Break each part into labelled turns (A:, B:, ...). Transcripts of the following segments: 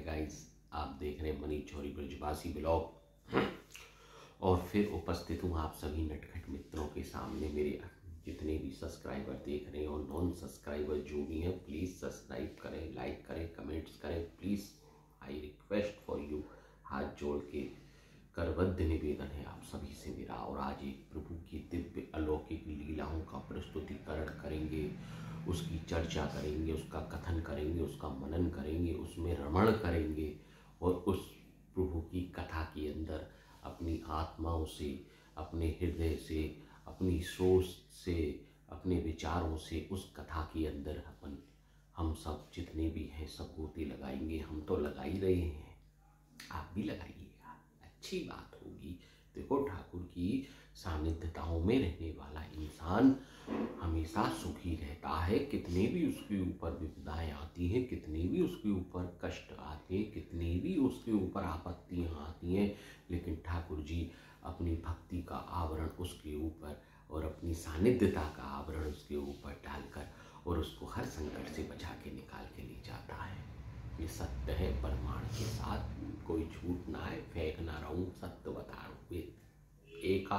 A: है गाइस आप देख रहे हैं मनीष चौरी, ब्रजवासी ब्लॉग और फिर उपस्थित हूँ आप सभी नटखट मित्रों के सामने मेरे जितने भी सब्सक्राइबर देख रहे हैं और नॉन सब्सक्राइबर जो भी हैं प्लीज़ सब्सक्राइब करें लाइक करें कमेंट्स करें। Please I request for you हाथ जोड़ के करबद्ध निवेदन है आप सभी से मेरा। और आज एक प्रभु की दिव्य अलौकिक लीलाओं का प्रस्तुतिकरण करेंगे। उसकी चर्चा करेंगे, उसका कथन करेंगे, उसका मनन करेंगे, उसमें रमण करेंगे और उस प्रभु की कथा के अंदर अपनी आत्माओं से, अपने हृदय से, अपनी सोच से, अपने विचारों से उस कथा के अंदर अपन, हम सब जितने भी हैं, सब गोते लगाएँगे। हम तो लगा ही रहे हैं। आप भी लगाइएगा। अच्छी बात होगी। देखो ठाकुर की सानिध्यताओं में रहने वाला इंसान हमेशा सुखी रहता है। कितने भी उसके ऊपर विपदाएँ आती हैं, कितने भी उसके ऊपर कष्ट आते हैं, कितनी भी उसके ऊपर आपत्तियाँ आती हैं, लेकिन ठाकुर जी, अपनी भक्ति का आवरण उसके ऊपर और अपनी सानिध्यता का आवरण उसके ऊपर डालकर और उसको हर संकट से बचा के निकाल के ले जाता है। ये सत्य है प्रमाण के साथ कोई झूठ ना है, फेंक ना रहूँ, सत्य बता रहा हूँ। एक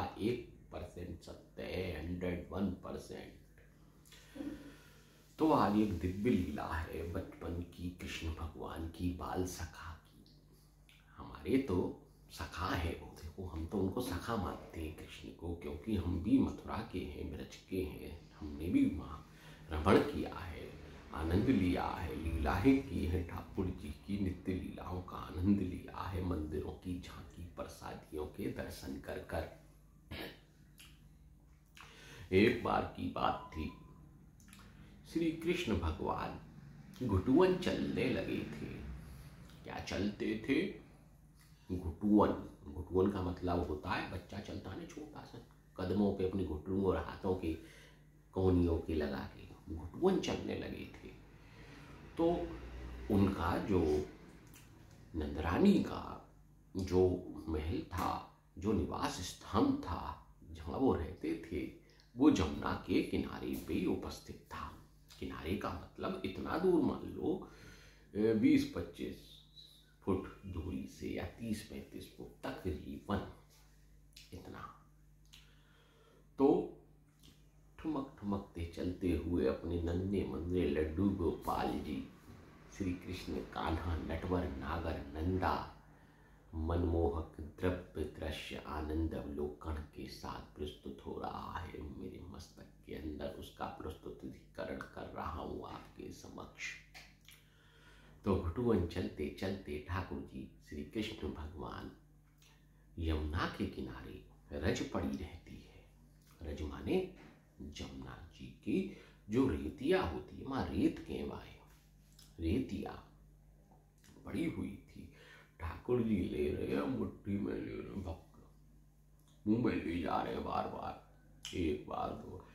A: परसेंट सत्य है, हंड्रेड वन परसेंट। तो आज एक दिव्य लीला है बचपन की, कृष्ण भगवान की, बाल सखा की। हमारे तो सखा है वो, देखो, हम तो उनको सखा मानते हैं कृष्ण को, क्योंकि हम भी मथुरा के हैं, ब्रज के हैं। हमने भी वहाँ रमण किया है, आनंद लिया है, लीलाएँ की है, ठाकुर जी की नित्य लीलाओं का आनंद लिया है, मंदिरों की झांकी, प्रसादियों के दर्शन कर कर। एक बार की बात थी। श्री कृष्ण भगवान घुटुअन चलने लगे थे। क्या चलते थे? घुटुवन। घुटुअन का मतलब होता है बच्चा चलता है छोटा सा। कदमों पे अपने घुटनों और हाथों के कोनियों के लगा के घुटुअन चलने लगे थे। तो उनका जो नंदरानी का जो महल था, जो निवास स्थान था, जहाँ वो रहते थे वो जमुना के किनारे पे उपस्थित था। किनारे का मतलब इतना दूर मान लो बीस, पच्चीस फुट दूरी से या तीस, पैंतीस फुट तक वन इतना। तो ठुमक, ठुमकते चलते हुए अपने नन्हे मंदे लड्डू गोपाल जी, श्री कृष्ण कान्हा नटवर नागर नंदा मनमोहक द्रव्य दृश्य आनंद अवलोकन के साथ प्रस्तुत हो रहा है। मेरे मस्तक के अंदर उसका प्रस्तुतिकरण कर रहा हूँ आपके समक्ष। तो भटुवन चलते चलते ठाकुर जी श्री कृष्ण भगवान यमुना के किनारे रज पड़ी रहती है। रज माने जमुना जी की जो रेतिया होती है, माँ रेत के वाय रेतिया पड़ी हुई ठाकुर जी ले रहे हैं, मुट्ठी में ले रहे हैं भक्त मुँह में ले जा रहे हैं बार बार एक बार, दो।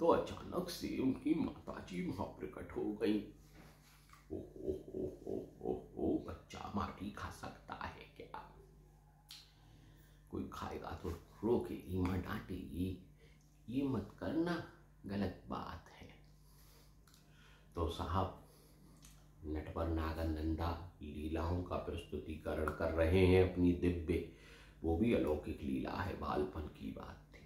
A: तो अचानक से उनकी माता जी वहाँ प्रकट हो गई। ओ हो हो हो हो हो बच्चा माटी खा सकता है क्या? कोई खाएगा तो रोकेगी माँ डांटेगी। ये मत करना, गलत बात है। तो साहब नटवर नागर नंदा लीलाओं का प्रस्तुतिकरण कर रहे हैं अपनी दिव्य, वो भी अलौकिक लीला है, बालपन की बात थी।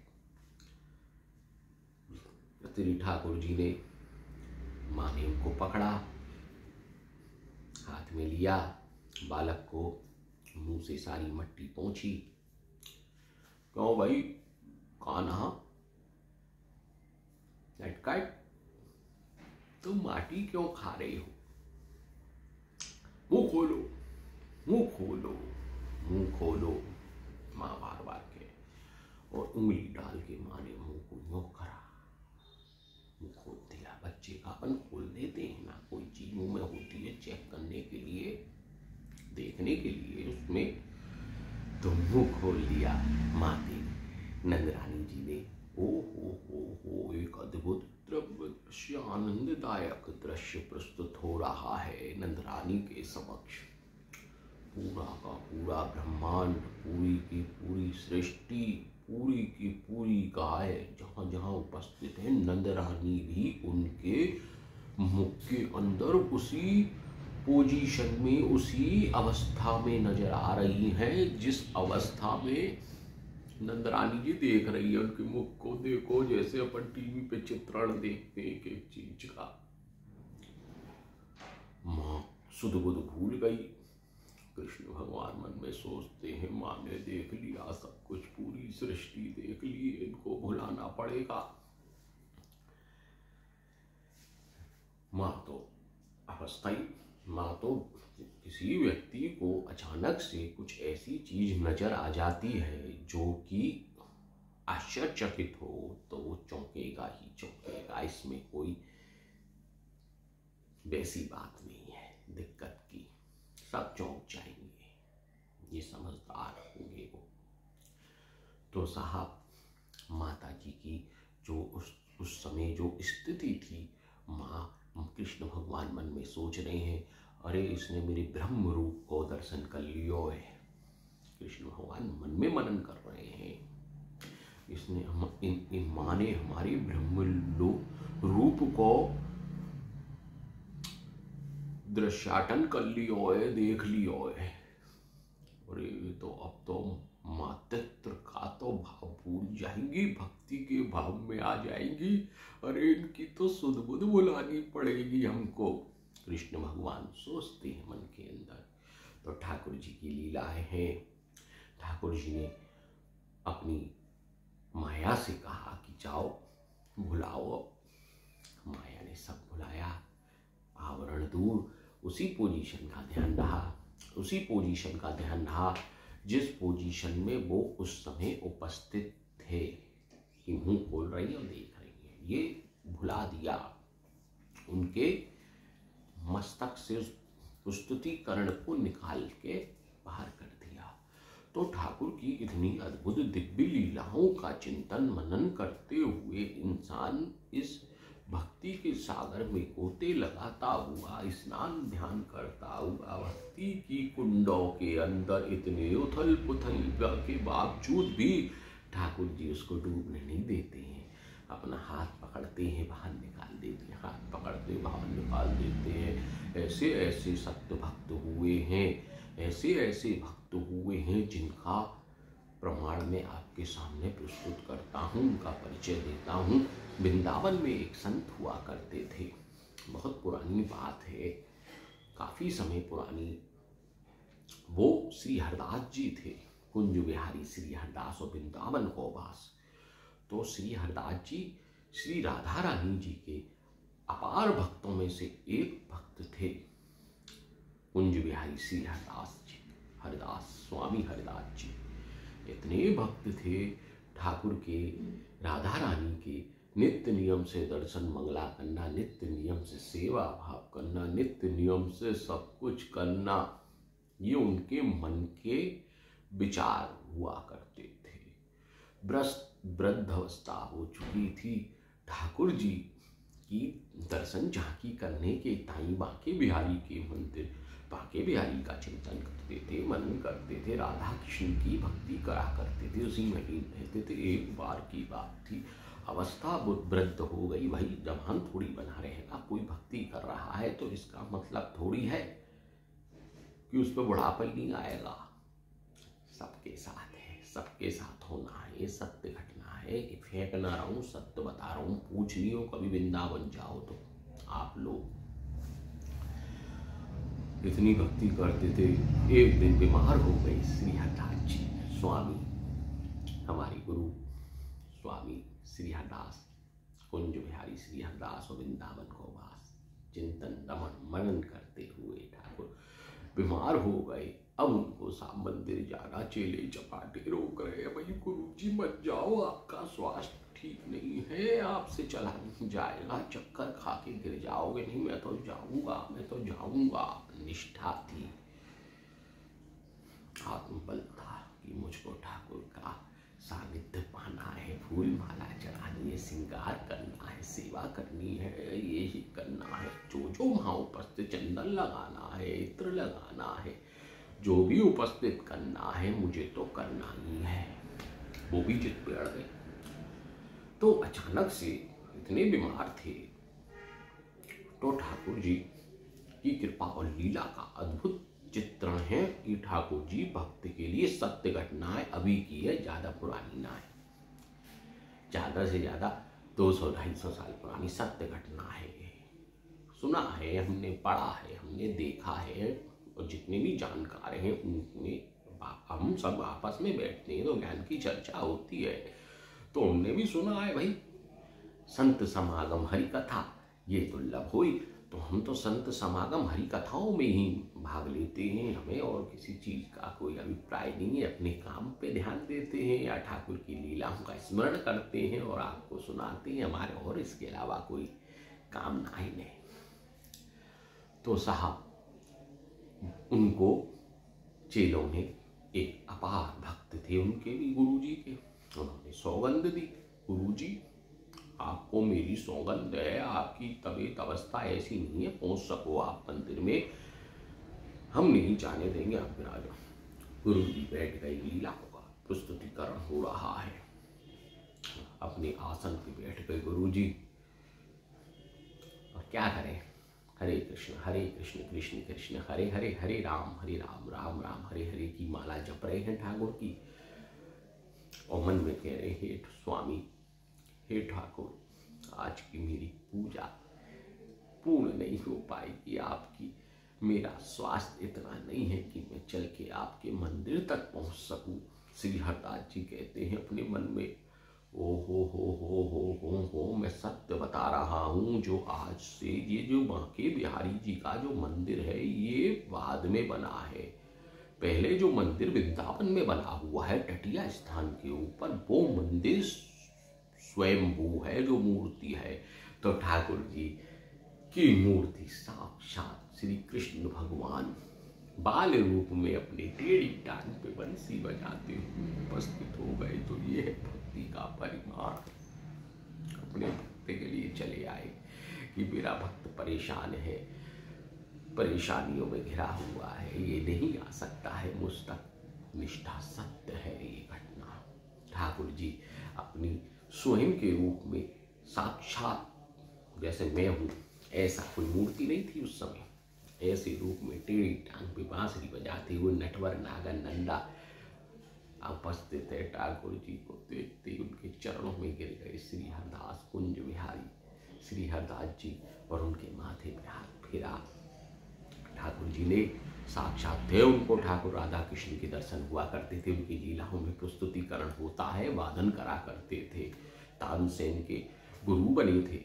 A: श्री ठाकुर जी ने माँ ने उनको पकड़ा, हाथ में लिया, बालक को मुँह से सारी मट्टी पहुँची क्यों भाई? लटकट तुम माटी क्यों खा रहे हो? मुँह खोलो मुँह खोलो मुँह खोलो माँ बार बार के और उंगली डाल के माँ ने मुँह को यूँ करा मुँह खोल दिया बच्चे का अपन खोल देते हैं ना कोई चीज़ मुँह में होती है चेक करने के लिए देखने के लिए उसमें तो मुँह खोल लिया माँ ने नंदरानी जी ने ओ हो हो हो एक अद्भुत दृश्य आनंददायक दृश्य प्रस्तुत हो रहा है नंदरानी के समक्ष, पूरा का पूरा ब्रह्मांड, पूरी की पूरी सृष्टि, पूरी की पूरी गाय, जहाँ जहाँ उपस्थित है नंदरानी भी उनके मुख के अंदर उसी पोजीशन में, उसी अवस्था में नज़र आ रही हैं, जिस अवस्था में नंदरानी जी देख रही है उनके मुख को। देखो, जैसे अपन टीवी पे चित्रण देखते हैं एक चीज़ का। माँ सुध बुध भूल गई। कृष्ण भगवान मन में सोचते हैं, माँ ने देख लिया, सब कुछ पूरी सृष्टि देख ली, इनको भुलाना पड़ेगा। माँ तो अवस्थाई, माँ तो किसी व्यक्ति को अचानक से कुछ ऐसी चीज़ नज़र आ जाती है जो कि आश्चर्यचकित हो तो वो चौंकेगा ही चौंकेगा। इसमें कोई वैसी बात नहीं है, दिक्कत की। सब चौंक जाएँगे। ये समझदार होंगे वो। तो साहब माता जी की जो उस उस समय जो स्थिति थी, माँ कृष्ण भगवान मन में सोच रहे हैं अरे, इसने मेरे ब्रह्म रूप को दर्शन कर लियो है। कृष्ण भगवान मन में मनन कर रहे हैं। इसने हम, इन इन माँ ने हमारे ब्रह्म रूप को दृश्याटन कर लियो है, देख लियो है। अरे तो अब तो मातृत्व का तो भाव भूल जाएँगी, भक्ति के भाव में आ जाएँगी। अरे, इनकी तो सुध बुध बुलानी पड़ेगी हमको। कृष्ण भगवान सोचते हैं मन के अंदर। तो ठाकुर जी की लीलाएँ हैं। ठाकुर जी ने अपनी माया से कहा कि जाओ भुलाओ माया ने सब भुलाया आवरण दूर, उसी पोजीशन का ध्यान रहा। उसी पोजीशन का ध्यान रहा जिस पोजीशन में वो उस समय उपस्थित थे। कि मुँह खोल रही और देख रही है। ये भुला दिया। उनके मस्तक से स्तुतिकरण को निकाल के बाहर कर दिया। तो ठाकुर की इतनी अद्भुत दिव्य लीलाओं का चिंतन मनन करते हुए इंसान इस भक्ति के सागर में गोते लगाता हुआ, स्नान ध्यान करता हुआ, भक्ति की कुंडों के अंदर इतने उथल पुथल के बावजूद भी ठाकुर जी उसको डूबने नहीं देते हैं। अपना हाथ पकड़ते हैं, बाहर निकाल देते हैं, हाथ पकड़ते बाहर निकाल देते हैं। ऐसे ऐसे सत्य भक्त हुए हैं, ऐसे ऐसे भक्त हुए हैं जिनका प्रमाण में आपके सामने प्रस्तुत करता हूँ, उनका परिचय देता हूँ। वृंदावन में एक संत हुआ करते थे। बहुत पुरानी बात है, काफ़ी समय पुरानी। वो श्री हरदास जी थे, कुंज बिहारी श्री हरदास और वृंदावन को वास तो श्री हरदास जी श्री राधा रानी जी के अपार भक्तों में से एक भक्त थे। कुंज बिहारी श्री हरदास जी, हरदास स्वामी हरदास जी। इतने भक्त थे ठाकुर के राधा रानी के। नित्य नियम से दर्शन मंगला करना, नित्य नियम से सेवा भाव करना, नित्य नियम से सब कुछ करना, ये उनके मन के विचार हुआ करते थे। वृद्ध अवस्था हो चुकी थी ठाकुर जी की दर्शन झांकी करने के ताई बांके बिहारी के मंदिर, बांके बिहारी का चिंतन करते थे, मनन करते थे राधा कृष्ण की भक्ति करा करते थे, उसी में ही रहते थे, एक बार की बात थी। अवस्था वृद्ध हो गई, भाई, जवान थोड़ी बना रहेगा, कोई भक्ति कर रहा है तो इसका मतलब थोड़ी है कि उस पर बुढ़ापा नहीं आएगा। सबके साथ है, सबके साथ होना है ये सत्य घटना है फेंक ना रहा हूँ सत्य बता रहा हूँ पूछ लियो कभी वृंदावन जाओ तो। आप लोग इतनी भक्ति करते थे, एक दिन बीमार हो गई श्री हरदास जी। स्वामी, हमारी गुरु, स्वामी श्री हरदास, कुंज बिहारी श्री हरदास और वृंदावन को वास, चिंतन दमन मनन करते हुए ठाकुर बीमार हो गए। अब उनको साम मंदिर जाना, चेले चपाटे रोक रहे हैं। भाई गुरु जी मत जाओ, आपका स्वास्थ्य ठीक नहीं है, आपसे चला नहीं जाएगा, चक्कर खा के गिर जाओगे। नहीं, मैं तो जाऊँगा, मैं तो जाऊँगा। निष्ठा थी। आत्मबल था कि मुझको ठाकुर का सानिध्य पाना है, फूल माला चढ़ानी है, श्रृंगार करना है, सेवा करनी है, ये ही करना है। जो जो वहाँ उपस्थित, चंदन लगाना है, इत्र लगाना है जो भी उपस्थित करना है, मुझे तो करना ही है। वो भी जित पे गए। तो अचानक से इतने बीमार थे तो ठाकुर जी की कृपा और लीला का अद्भुत चित्रण है कि ठाकुर जी भक्त के लिए सत्य घटनाएँ अभी की है, ज़्यादा पुरानी ना है। ज़्यादा से ज़्यादा दो सौ, ढाई सौ साल पुरानी सत्य घटना है। सुना है, हमने पढ़ा है, हमने देखा है। और जितने भी जानकार हैं, उनमें हम सब आपस में बैठते हैं तो ज्ञान की चर्चा होती है। तो हमने भी सुना है भाई, संत समागम हरि कथा ये दुर्लभ हुई। तो हम तो संत समागम हरि कथाओं में ही भाग लेते हैं, हमें और किसी चीज़ का कोई अभिप्राय नहीं है, अपने काम पे ध्यान देते हैं, या ठाकुर की लीलाओं का स्मरण करते हैं और आपको सुनाते हैं, हमारे और इसके अलावा कोई काम ना ही नहीं। तो साहब उनको चेलों ने एक अपार भक्त थे उनके भी गुरु जी के। उन्होंने सौगंध दी। गुरु जी आपको मेरी सौगंध है, आपकी तबीयत अवस्था ऐसी नहीं है, पहुँच सको आप मंदिर में। हम नहीं जाने देंगे आप राजा गुरु जी बैठ गए लीला होगा प्रस्तुतिकरण हो रहा है। अपने आसन पे बैठ गए गुरु जी और क्या करें? हरे कृष्ण हरे कृष्ण कृष्ण कृष्ण, हरे हरे हरे राम हरे राम राम राम, हरे हरे की माला जप रहे हैं ठाकुर की। और मन में कह रहे, हे स्वामी, हे ठाकुर, आज की मेरी पूजा पूर्ण नहीं हो पाएगी। आपकी, मेरा स्वास्थ्य इतना नहीं है कि मैं चल के आपके मंदिर तक पहुँच सकूँ। श्री हरदास जी कहते हैं, अपने मन में ओ हो हो हो हो हो हो, मैं सत्य बता रहा हूँ, जो आज से ये जो बांके बिहारी जी का जो मंदिर है, ये बाद में बना है। पहले जो मंदिर वृंदावन में बना हुआ है, टटिया स्थान के ऊपर, वो मंदिर स्वयंभू है, जो मूर्ति है। तो ठाकुर जी की मूर्ति साक्षात श्री कृष्ण भगवान बाल रूप में अपने टेढ़ी टांग पे बंसी बजाते हुए उपस्थित हो गए। तो ये है भक्ति का परिमाण अपने भक्त के लिए चले आए कि मेरा भक्त परेशान है, परेशानियों में घिरा हुआ है, ये नहीं आ सकता है मुझ तक। निष्ठा सत्य है ये घटना। ठाकुर जी अपनी स्वयं के रूप में साक्षात जैसे मैं हूँ, ऐसा कोई मूर्ति नहीं थी उस समय। ऐसे रूप में टेढ़ी टांग पे बांसुरी बजाते हुए नटवर नागर नंदा उपस्थित है ठाकुर जी को देखते ही उनके चरणों में गिर गए। श्री हरदास, कुंज बिहारी, श्री हरदास जी और उनके माथे पे हाथ फेरा। ठाकुर जी ने साक्षात थे उनको। ठाकुर राधा कृष्ण के दर्शन हुआ करते थे। उनकी लीलाओं में प्रस्तुतिकरण होता है, वादन करा करते थे। तानसेन के गुरु बने थे।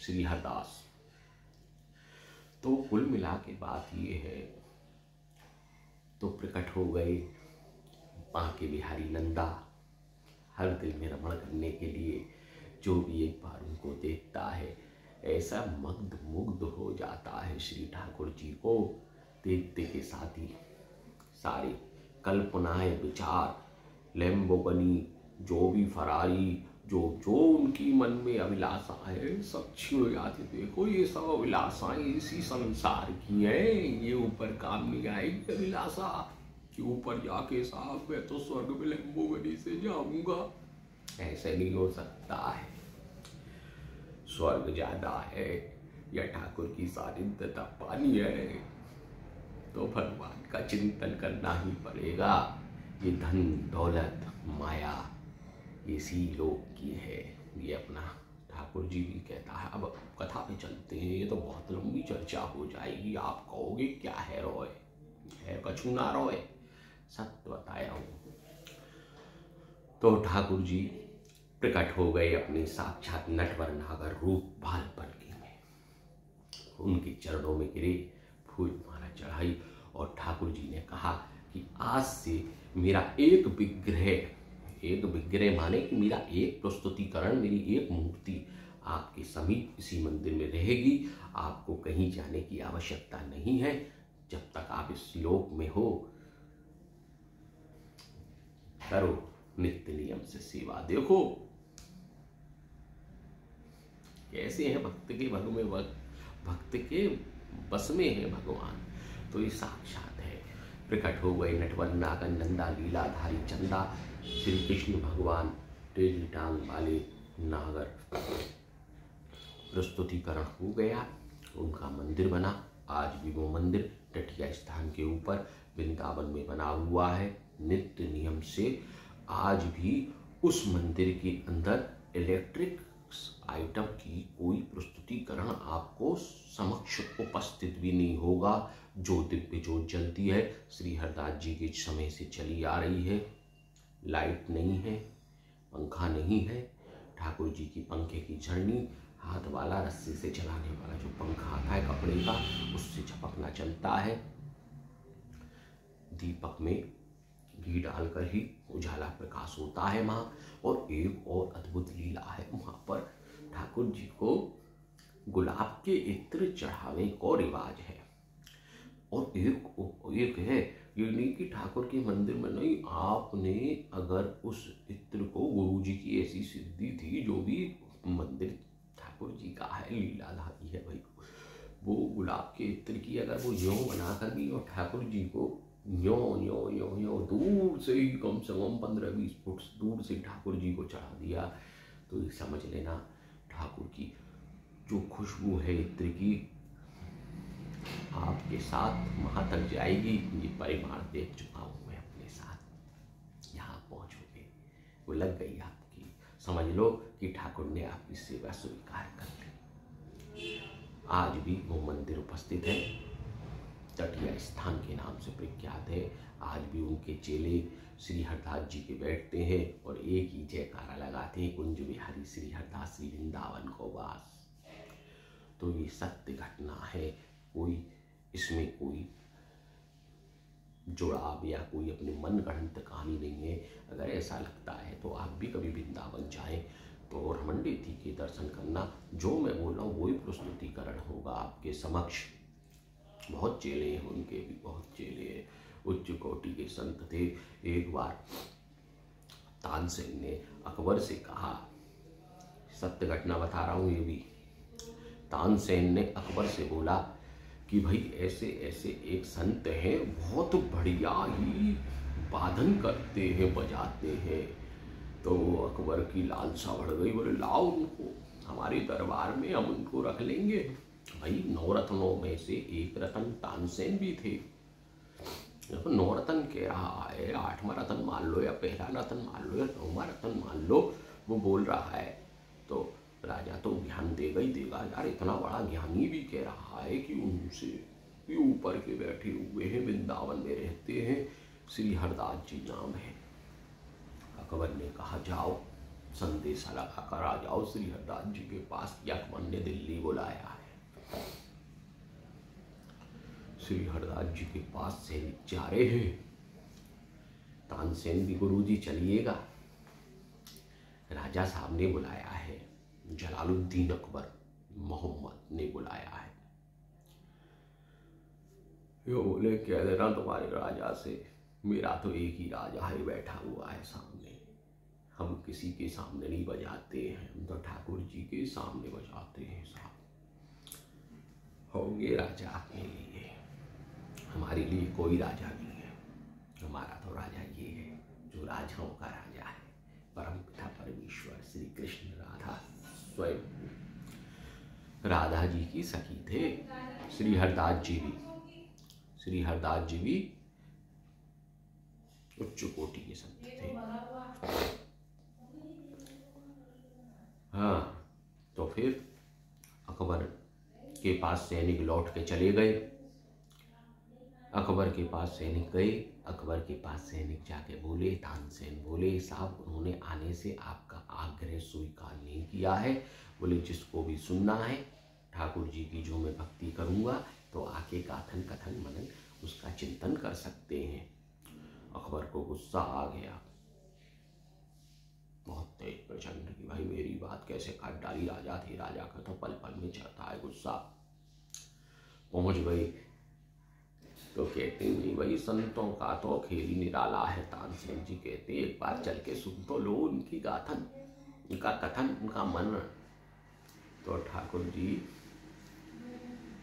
A: श्री हरदास। तो कुल मिला के बात ये है तो प्रकट हो गए बांके बिहारी नंदा। हर दिल में रमण करने के लिए जो भी एक बार उनको देखता है, ऐसा मग्ध मुग्ध हो जाता है श्री ठाकुर जी को। देखते के साथ ही सारी कल्पनाएँ, विचार लेम्बोगनी जो भी फरारी, जो जो उनकी मन में अभिलाषा है, सब छिड़ जाती। देखो ये सब अभिलाषाएँ इसी संसार की हैं, ये ऊपर काम नहीं आएगी अभिलाषा। कि ऊपर जाके साहब मैं तो स्वर्ग में लेम्बोगनी से जाऊँगा। ऐसे नहीं हो सकता है। स्वर्ग ज़्यादा है, या ठाकुर की सानिध्यता पानी है तो भगवान का चिंतन करना ही पड़ेगा। ये धन दौलत माया, इसी लोग की है। ये अपना ठाकुर जी भी कहता है, अब कथा पे चलते हैं, ये तो बहुत लंबी चर्चा हो जाएगी। आप कहोगे क्या है रॉय है कछु ना रॉय सत्य बताया हूँ। तो ठाकुर जी प्रकट हो गए अपने साक्षात नटवर नागर रूप बाल पलकी में। उनके चरणों में गिरे, फूल माला चढ़ाई और ठाकुर जी ने कहा कि आज से मेरा एक विग्रह एक विग्रह माने कि मेरा एक प्रस्तुतिकरण, मेरी एक मूर्ति आपके समीप इसी मंदिर में रहेगी। आपको कहीं जाने की आवश्यकता नहीं है। जब तक आप इस लोक में हो करो नित्य नियम से सेवा। देखो, कैसे हैं भक्त के भग में भक्त के बस में है भगवान। तो ये साक्षात है। प्रकट हो गए नटवर नागन, नंदा, लीलाधारी, चंदा, श्री कृष्ण भगवान टांग वाले नागर। प्रस्तुतिकरण हो गया, उनका मंदिर बना। आज भी वो मंदिर टटिया स्थान के ऊपर, वृंदावन में बना हुआ है। नित्य नियम से आज भी उस मंदिर के अंदर इलेक्ट्रिक आइटम की कोई प्रस्तुतिकरण आपको समक्ष उपस्थित भी नहीं होगा। जो दिव्य ज्योत जलती है, श्री हरदास जी के समय से चली आ रही है। लाइट नहीं है, पंखा नहीं है। ठाकुर जी की पंखे की झरनी, हाथ वाला रस्सी से चलाने वाला जो पंखा आता है कपड़े का, उससे झपकना चलता है। दीपक में घी डालकर ही उजाला प्रकाश होता है वहाँ और एक और अद्भुत लीला है वहाँ पर। ठाकुर जी को गुलाब के इत्र चढ़ावे को रिवाज है। और एक एक है ये नहीं कि ठाकुर के मंदिर में नहीं, आपने अगर उस इत्र को गुरु जी की ऐसी सिद्धि थी जो भी मंदिर ठाकुर जी का है, लीलाधारी है भाई, वो गुलाब के इत्र की अगर वो यों बना कर भी और ठाकुर जी को यो यो यो यो, दूर से ही कम से कम पंद्रह बीस फुट दूर से ठाकुर जी को चढ़ा दिया। तो समझ लेना ठाकुर की जो खुशबू है इत्र की आपके साथ वहाँ तक जाएगी। ये परिमाण देख चुका हूँ मैं अपने साथ। यहाँ पहुँचोगे, वो लग गई आपकी। समझ लो कि ठाकुर ने आपकी सेवा स्वीकार कर ली। आज भी वो मंदिर उपस्थित है। तटीय स्थान के नाम से प्रख्यात है। आज भी उनके चेले श्री हरदास जी के बैठते हैं और एक ही जयकारा लगाते हैं, कुंज बिहारी श्री हरदास श्री वृंदावन को वास। तो ये सत्य घटना है। कोई इसमें कोई जुड़ाव या कोई अपने मन गढ़ंत कहानी नहीं है। अगर ऐसा लगता है तो आप भी कभी वृंदावन जाएँ तो रमंडी के दर्शन करना। जो मैं बोल रहा हूँ, वही प्रस्तुतिकरण होगा आपके समक्ष। बहुत चेले हैं, उनके भी बहुत चेले हैं। उच्च कोटि के संत थे। एक बार तानसेन ने अकबर से कहा, सत्य घटना बता रहा हूँ ये भी। तानसेन ने अकबर से बोला कि, भाई, ऐसे ऐसे एक संत हैं, बहुत बढ़िया ही बाधन करते हैं, बजाते हैं। तो अकबर की लालसा बढ़ गई। बोले, लाओ उनको, हमारे दरबार में हम उनको रख लेंगे। भाई नवरत्नों में से एक रतन तानसेन भी थे। देखो नौ कह रहा है, आठवां रतन मान लो या पहला रतन मान लो या नौवा रतन मान लो, वो बोल रहा है। तो राजा तो ज्ञान देगा ही देगा, यार, इतना बड़ा ज्ञानी भी कह रहा है कि उनसे भी ऊपर के बैठे हुए हैं, वृंदावन में रहते हैं, श्री हरदास जी नाम है। अकबर ने कहा, जाओ। संदेशा लगा कर आ जाओ, श्री हरदास जी के पास अकबर ने दिल्ली बुलाया। श्री हरदास जी के पास से जा रहे हैं। तानसेन भी गुरु जी चलिएगा। राजा साहब ने बुलाया है। जलालुद्दीन अकबर मोहम्मद ने बुलाया है। यो बोले, कह देना तुम्हारे राजा से, मेरा तो एक ही राजा है बैठा हुआ है सामने। हम किसी के सामने नहीं बजाते हैं, हम तो ठाकुर जी के सामने बजाते हैं साहब। होंगे राजा आपके लिए। हमारे लिए कोई राजा नहीं है। हमारा तो राजा ये है, जो राजाओं का राजा है। परम पिता परमेश्वर श्री कृष्ण राधा स्वयं। राधा जी की सखी थे श्री हरदास जी भी। श्री हरदास जी भी उच्च कोटि के संत थे। हाँ तो फिर अकबर के पास सैनिक लौट के चले गए। अकबर के पास सैनिक गए। अकबर के पास सैनिक जाके बोले तानसेन बोले, साहब, उन्होंने आने से आपका आग्रह स्वीकार नहीं किया है। बोले, जिसको भी सुनना है, ठाकुर जी की जो मैं भक्ति करूँगा तो आके गाथन कथन मनन उसका चिंतन कर सकते हैं। अकबर को गुस्सा आ गया। बहुत तेज प्रचंड कैसे काट डाली, राजा थे, राजा का तो पल पल में चढ़ता है गुस्सा। पहुँच गई तो कहते नहीं भाई, संतों का तो खेल ही निराला है। तानसेन जी कहते एक बार चल के सुन तो लो उनकी गाथन, उनका कथन, उनका मन। तो ठाकुर जी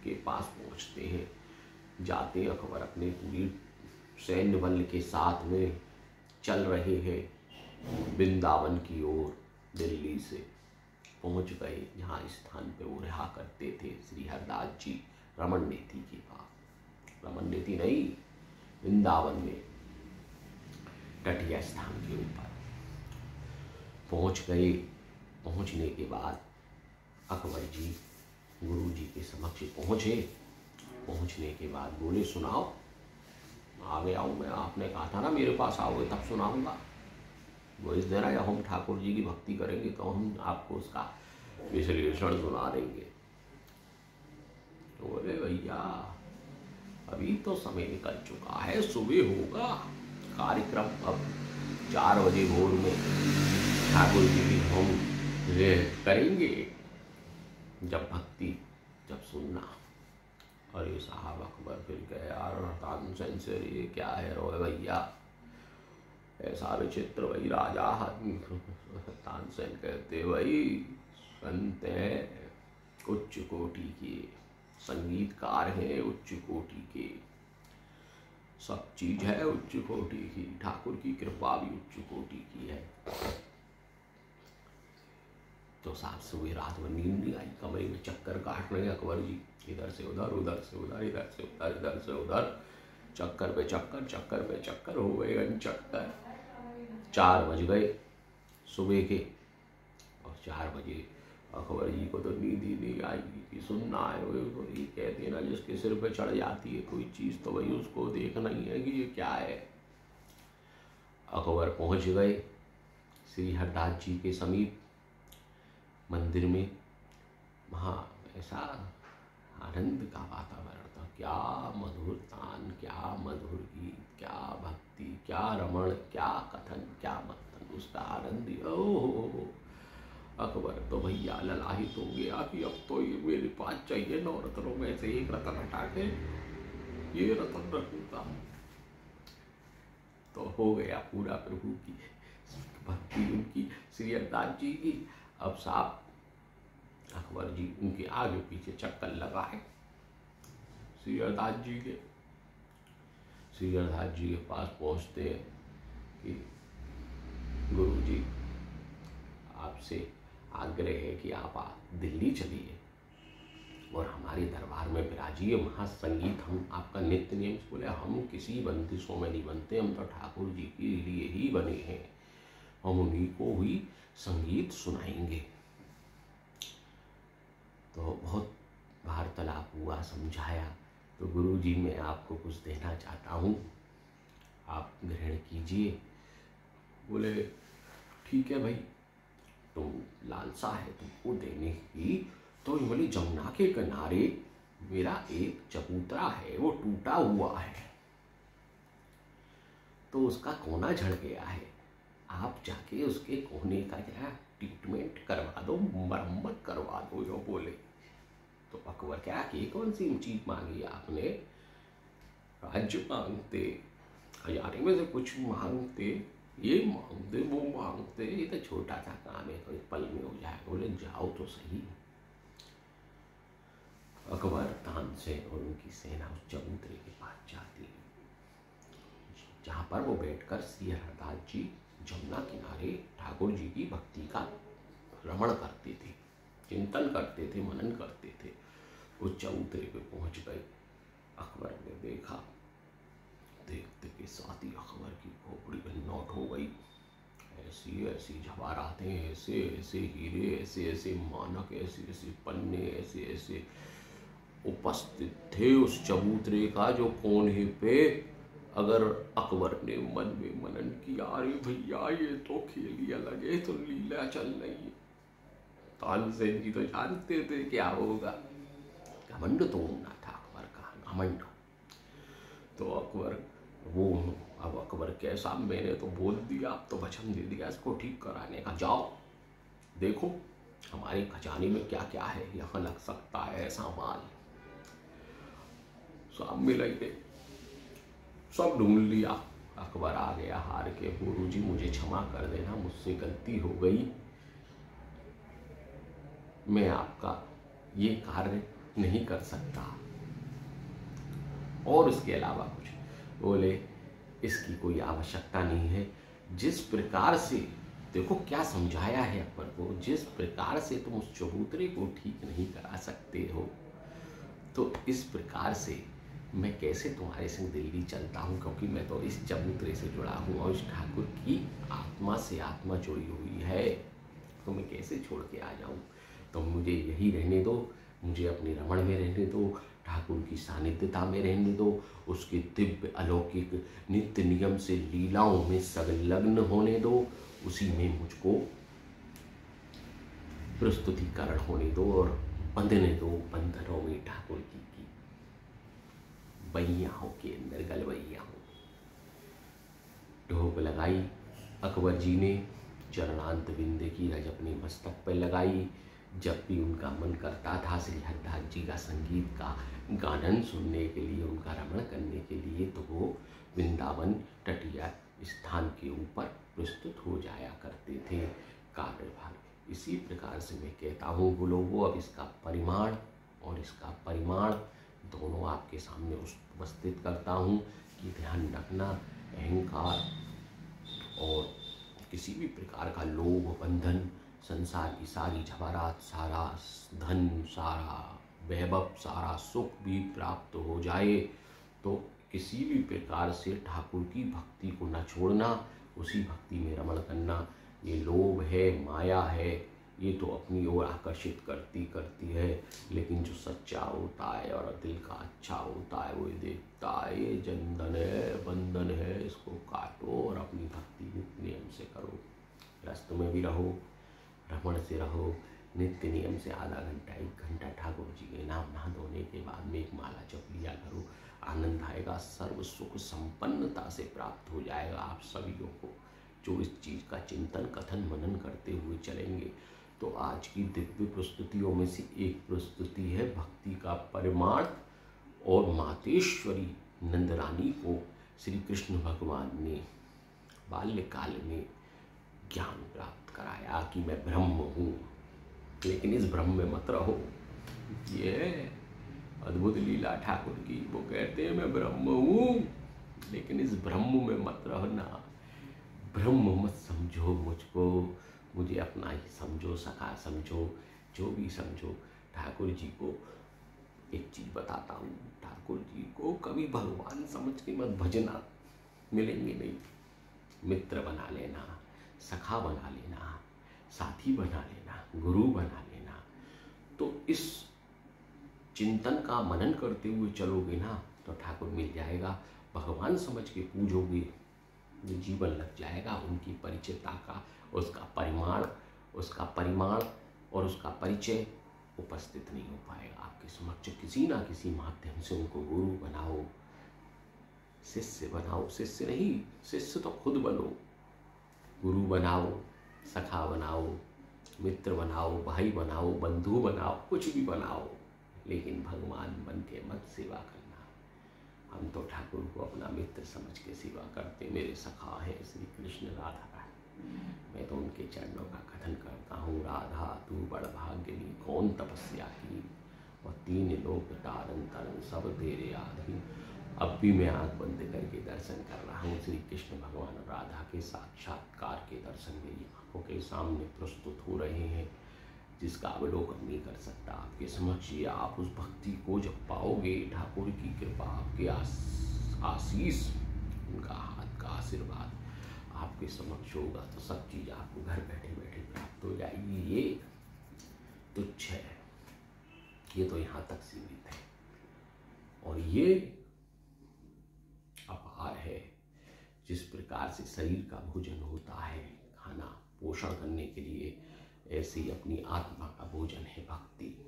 A: के पास पहुँचते हैं, जाते अकबर अपने पूरी सैन्य बल के साथ में चल रहे हैं, वृंदावन की ओर, दिल्ली से। पहुँच गए, जहाँ स्थान पे वो रहा करते थे, श्री हरदास जी रमन नेति के पास। रमन नेति नहीं, वृंदावन में तटीय स्थान के ऊपर पहुँच गए। पहुँचने के बाद अकबर जी गुरु जी के समक्ष पहुँचे। पहुँचने के बाद बोले, सुनाओ, आ गया हूँ मैं, आपने कहा था ना मेरे पास आओगे तब सुनाऊँगा। वो इस देना जब हम ठाकुर जी की भक्ति करेंगे तो हम आपको उसका विश्लेषण सुना देंगे। तो बोले, भैया, अभी तो समय निकल चुका है, सुबह होगा। कार्यक्रम अब चार बजे भोर में ठाकुर जी की हम करेंगे। जब भक्ति, जब सुनना। अरे साहब, अकबर फिर गए यार तानसेन से, ये क्या है रो भैया? ऐसा विचित्र वही राजा तानसेन कहते वही संत है उच्च कोटि के संगीतकार हैं उच्च कोटि के सब चीज़ है उच्च कोटि की ठाकुर की कृपा भी उच्च कोटि की है। तो साहब सुबह रात में नींद नहीं आई। कमरे में चक्कर काट रहे अकबर जी। इधर से उधर उधर से उधर, इधर से उधर, इधर से उधर। चक्कर पे चक्कर चक्कर पे चक्कर, हो गए चक्कर। चार बज गए सुबह के, और चार बजे अकबर जी को तो नींद ही नहीं आएगी कि सुनना है, वो तो ये कहते ना, जिसके सिर पे चढ़ जाती है कोई चीज़ तो वही उसको देखना ही है कि ये क्या है। अकबर पहुँच गए श्री हरदास जी के समीप मंदिर में। वहाँ ऐसा आनंद का वातावरण था, क्या मधुर तान, क्या मधुर गीत, क्या भक्ति क्या रमण, क्या कथन, क्या मंथन, उसका आनंद अकबर तो भैया ललाहित हो गया कि अब तो ये मेरे पास चाहिए नौ रत्नों में से एक रतन हटा के ये रतन रखूँगा। तो हो गया पूरा प्रभु की भक्ति, उनकी, श्री अरदास जी की। अब साहब, अकबर जी उनके आगे पीछे चक्कर लगाए। श्री अरदास जी के श्री अरदास जी के पास पहुँचते हैं कि गुरु जी आपसे आग्रह है कि आप दिल्ली चलिए और हमारे दरबार में विराजिए। वहाँ संगीत हम आपका नित्य नियम बोले, हम किसी बंदिशों में नहीं बनते, हम तो ठाकुर जी के लिए ही बने हैं। हम उन्हीं को ही संगीत सुनाएँगे। तो बहुत वार्तालाप हुआ, समझाया। तो गुरु जी मैं आपको कुछ देना चाहता हूँ। आप ग्रहण कीजिए। बोले, ठीक है भाई। तुम लालसा है तुमको देने की तो बोली जमुना के किनारे मेरा एक चबूतरा है, वो टूटा हुआ है। तो उसका कोना झड़ गया है। आप जाके उसके कोने का क्या ट्रीटमेंट करवा दो, मरम्मत करवा दो जो बोले। तो अकबर क्या कि कौन सी चीज़ मांगी आपने? राज्य मांगते खजाने में से कुछ मांगते, ये मांगते, वो मांगते, ये तो छोटा सा काम है तो पल में हो जाएगा बोले, जाओ तो सही। अकबर तान से और उनकी सेना उस चबूतरे के पास जाती है, जहाँ पर वो बैठकर श्री हरदास जी, जमुना किनारे ठाकुर जी की भक्ति का रमण करते थे, चिंतन करते थे, मनन करते थे। उस चौतरे पे पहुँच गए अकबर ने देखा। देखते के साथ ही अकबर की खोपड़ी में नोट हो गई। ऐसी ऐसी जवाहरातें, ऐसे ऐसे हीरे, ऐसे ऐसे मानक, ऐसे ऐसे पन्ने, ऐसे ऐसे उपस्थित थे उस चबूतरे का जो कोने पे अगर अकबर ने मन में मनन किया, अरे भैया, ये तो खेलिया लगे तो लीला चल रही है। तानसेन जी तो जानते थे क्या होगा। घमंड तो होना था अकबर का घमंड तो अकबर वो अब अकबर कैसा मैंने तो बोल दिया अब तो वचन दे दिया इसको ठीक कराने का जाओ देखो हमारे खजाने में क्या क्या है यहाँ लग सकता है ऐसा माल सामने लगे सब ढूंढ लिया अकबर आ गया हार के गुरु जी मुझे क्षमा कर देना मुझसे गलती हो गई मैं आपका ये कार्य नहीं कर सकता। और उसके अलावा कुछ बोले, इसकी कोई आवश्यकता नहीं है। जिस प्रकार से, देखो क्या समझाया है अकबर को, जिस प्रकार से तुम उस चबूतरे को ठीक नहीं करा सकते हो तो इस प्रकार से मैं कैसे तुम्हारे संग दिल्ली चलता हूँ, क्योंकि मैं तो इस चबूतरे से जुड़ा हूँ और इस ठाकुर की आत्मा से आत्मा जुड़ी हुई है। तो मैं कैसे छोड़ के आ जाऊँ? तो मुझे यही रहने दो। मुझे अपने रमण में रहने दो, ठाकुर की सानिध्यता में रहने दो, उसके दिव्य अलौकिक नित्य नियम से लीलाओं में संलग्न होने दो, उसी में मुझको प्रस्तुतिकरण होने दो और बंधने दो बंधनों में ठाकुर जी की। बैयाओं के अंदर गलवैयाओं ढोक लगाई, अकबर जी ने चरणांत बिंदे की रज अपने मस्तक पर लगाई जब भी उनका मन करता था श्री हरदास जी का संगीत का गानन सुनने के लिए, उनका रमण करने के लिए तो वो वृंदावन तटिया स्थान के ऊपर प्रस्तुत हो जाया करते थे। कार्यभार इसी प्रकार से मैं कहता हूँ वो अब इसका परिमाण और इसका परिमाण दोनों आपके सामने उपस्थित करता हूँ कि ध्यान रखना, अहंकार और किसी भी प्रकार का लोभ बंधन संसार की सारी जवारात सारा धन, सारा वैभव, सारा सुख भी प्राप्त हो जाए तो किसी भी प्रकार से ठाकुर की भक्ति को न छोड़ना, उसी भक्ति में रमण करना, ये लोभ है, माया है, ये तो अपनी ओर आकर्षित करती करती है, लेकिन जो सच्चा होता है और दिल का अच्छा होता है, वो ये देखता है, ये जंदन है बंधन है, इसको काटो और अपनी भक्ति नियम से करो। रस्त में भी रहो रमण से रहो, नित्य नियम से आधा घंटा, एक घंटा ठाकुर जी के नाम नहा धोने के बाद में एक माला जप लिया करो, आनंद आएगा, सर्व सुख संपन्नता से प्राप्त हो जाएगा आप सभी को। जो इस चीज़ का चिंतन, कथन, मनन करते हुए चलेंगे तो आज की दिव्य प्रस्तुतियों में से एक प्रस्तुति है भक्ति का परमार्थ और मातेश्वरी नंदरानी को श्री कृष्ण भगवान ने बाल्यकाल में ज्ञान प्राप्त कराया कि मैं ब्रह्म हूँ। लेकिन इस ब्रह्म में मत रहो। ये अद्भुत लीला ठाकुर की, वो कहते हैं, मैं ब्रह्म हूँ, लेकिन इस ब्रह्म में मत रहना। ब्रह्म मत समझो मुझको, मुझे अपना ही समझो, सखा समझो, जो भी समझो। ठाकुर जी को एक चीज़ बताता हूँ। ठाकुर जी को कभी भगवान समझ के मत भजना। मिलेंगे नहीं। मित्र बना लेना। सखा बना लेना, साथी बना लेना, गुरु बना लेना। तो इस चिंतन का मनन करते हुए चलोगे ना तो ठाकुर मिल जाएगा, भगवान समझ के पूजोगे जो जीवन लग जाएगा, उनकी परिचयता का, उसका परिमाण उसका परिमाण और उसका परिचय उपस्थित नहीं हो पाएगा। आपके समक्ष किसी ना किसी माध्यम से उनको गुरु बनाओ, शिष्य बनाओ, शिष्य नहीं, शिष्य तो खुद बनो। गुरु बनाओ, सखा बनाओ, मित्र बनाओ, भाई बनाओ, बंधु बनाओ, कुछ भी बनाओ, लेकिन भगवान बन के मत सेवा करना। हम तो ठाकुर को अपना मित्र समझ के सेवा करते, मेरे सखा है, श्री कृष्ण राधा। है मैं तो उनके चरणों का कथन करता हूँ, राधा, तू बड़ भाग्यनी, कौन तपस्या की? और तीन लोग तारन तरन सब तेरे आधीन। अब भी मैं आँख बंद करके दर्शन कर रहा हूँ। श्री कृष्ण भगवान राधा के साक्षात्कार के दर्शन मेरी आँखों के सामने प्रस्तुत हो रहे हैं। जिसका अवलोकन नहीं कर सकता आपके समक्ष, ये आप उस भक्ति को जब पाओगे, ठाकुर की कृपा, आपके आशीष, उनका हाथ का आशीर्वाद आपके समक्ष होगा तो सब चीज़ आपको घर बैठे बैठे प्राप्त हो जाएगी। ये तुच्छ है। ये तो यहाँ तक सीमित है। और ये अपार है। जिस प्रकार से शरीर का भोजन होता है, खाना पोषण करने के लिए, ऐसे ही अपनी आत्मा का भोजन है भक्ति,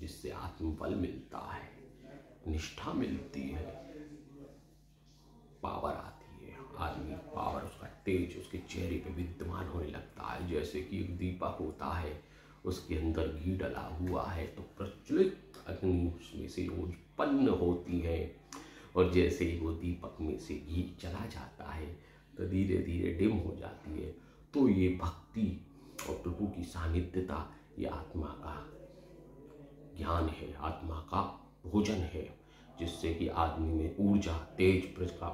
A: जिससे आत्मबल मिलता है, निष्ठा मिलती है, पावर आती है। आदमी पावर, उसका तेज, उसके चेहरे पे विद्यमान होने लगता है। जैसे कि एक दीपक होता है, उसके अंदर घी डला हुआ है तो प्रचलित अग्नि उसमें से उत्पन्न होती है। और जैसे ही वो दीपक में से घी चला जाता है तो धीरे धीरे डिम हो जाती है। तो ये भक्ति और प्रभु की सानिध्यता ये आत्मा का ज्ञान है, आत्मा का भोजन है, जिससे कि आदमी में ऊर्जा, तेज का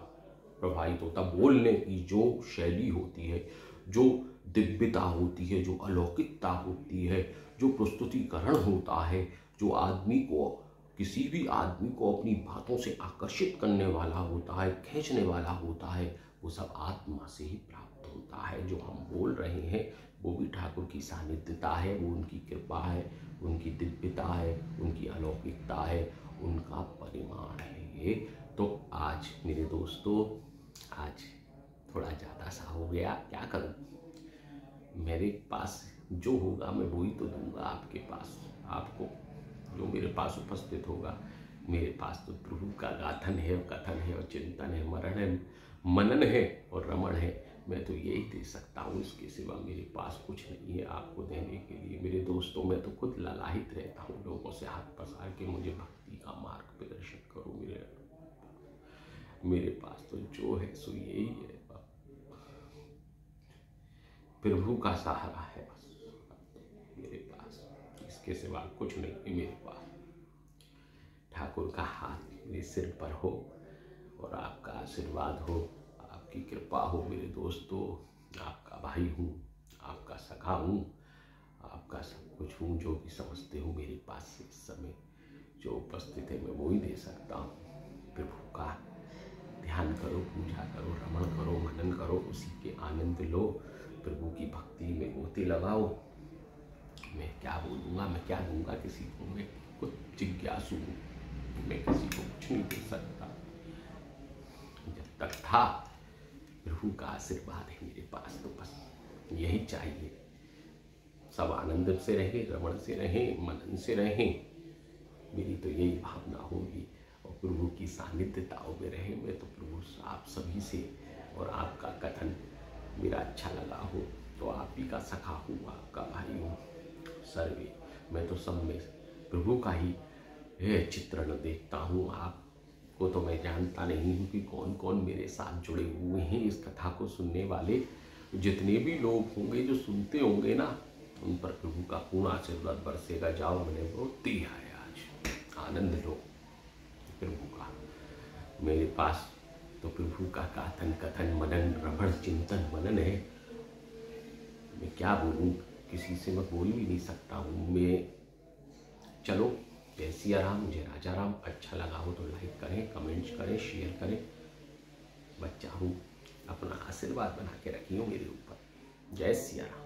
A: प्रभावित होता, बोलने की जो शैली होती है, जो दिव्यता होती है, जो अलौकिकता होती है, जो प्रस्तुतिकरण होता है, जो आदमी को किसी भी आदमी को अपनी बातों से आकर्षित करने वाला होता है, खींचने वाला होता है, वो सब आत्मा से ही प्राप्त होता है। जो हम बोल रहे हैं, वो भी ठाकुर की सानिध्यता है, वो उनकी कृपा है, उनकी दिव्यता है, उनकी अलौकिकता है, उनका परिमाण है ये। तो आज मेरे दोस्तों, आज थोड़ा ज़्यादा सा हो गया, क्या करूँ? मेरे पास जो होगा, मैं वही तो दूँगा आपके पास, आपको जो मेरे पास उपस्थित होगा। मेरे पास तो प्रभु का गाथन है और कथन है और चिंतन है, मरण है, मनन है और रमण है। मैं तो यही दे सकता हूँ इसके सिवा मेरे पास कुछ नहीं है आपको देने के लिए। मेरे दोस्तों, मैं तो खुद ललाहित रहता हूँ। लोगों से हाथ पसार के मुझे भक्ति का मार्ग प्रदर्शन करो मेरे मेरे पास तो जो है सो यही है। प्रभु का सहारा है। इसके सिवा कुछ नहीं मेरे पास ठाकुर का हाथ मेरे सिर पर हो और आपका आशीर्वाद हो, आपकी कृपा हो मेरे दोस्तों। आपका भाई हूँ, आपका सखा हूँ, आपका सब कुछ हूँ, जो भी समझते हो मेरे पास से इस समय जो उपस्थित है मैं वो ही दे सकता हूँ। प्रभु का ध्यान करो, पूजा करो, रमण करो, मनन करो, उसी के आनंद लो। प्रभु की भक्ति में गोते लगाओ मैं क्या बोलूँगा, मैं क्या दूँगा किसी को? मैं कुछ जिज्ञासु हूँ। मैं किसी को कुछ नहीं दे सकता। जब तक था, प्रभु का आशीर्वाद है मेरे पास तो बस यही चाहिए। सब आनंद से रहे, रमण से रहे, मनन से रहे। मेरी तो यही भावना होगी। और प्रभु की सानिध्यताओं में रहे। मैं तो प्रभु आप सभी से और आपका कथन मेरा अच्छा लगा हो तो आप ही का सखा हूँ, आपका भाई हूँ। सर्वे। मैं तो सब में प्रभु का ही चित्रण देखता हूँ। आपको तो मैं जानता नहीं हूँ कि कौन कौन मेरे साथ जुड़े हुए हैं इस कथा को सुनने वाले। जितने भी लोग होंगे जो सुनते होंगे ना, उन पर प्रभु का पूर्ण आशीर्वाद बरसेगा। जाओ मैंने रोती है आज। आनंद लो प्रभु का। मेरे पास तो प्रभु का कथन कथन मनन रमण चिंतन, मनन है। मैं क्या बोलूँ? किसी से मैं बोल भी नहीं सकता हूँ मैं। चलो जय सिया राम मुझे राजा राम अच्छा लगा हो तो लाइक करें कमेंट्स करें शेयर करें। बच्चा हूँ, अपना आशीर्वाद बना के रखी हूँ मेरे ऊपर। जय सिया राम।